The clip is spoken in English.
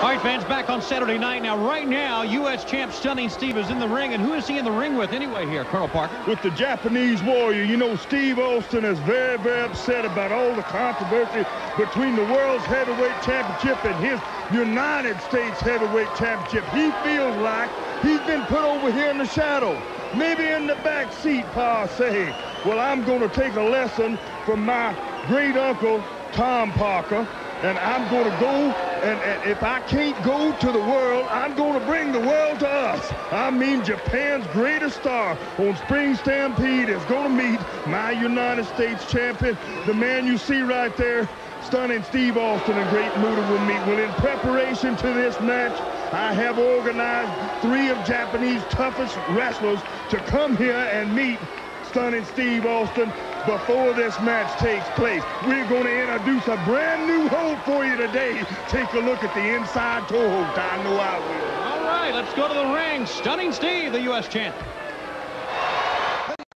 All right, fans, back on Saturday night. Now, right now, U.S. champ Stunning Steve is in the ring. And who is he in the ring with anyway here, Colonel Parker? With the Japanese warrior. You know, Steve Austin is very, very upset about all the controversy between the World's Heavyweight Championship and his United States Heavyweight Championship. He feels like he's been put over here in the shadow. Maybe in the back seat, Pa say. Well, I'm going to take a lesson from my great uncle, Tom Parker, and I'm going to go, and, and, if I can't go to the world, I'm going to bring the world to us. I mean, Japan's greatest star on Spring Stampede is going to meet my United States champion, the man you see right there, stunning Steve Austin and Great Muta will meet. Well, in preparation to this match, I have organized three of Japanese toughest wrestlers to come here and meet stunning Steve Austin before this match takes place. We're going to introduce a brand new hold for you today. Take a look at the inside toe hold. I know I will. All right, let's go to the ring. Stunning Steve, the U.S. champ.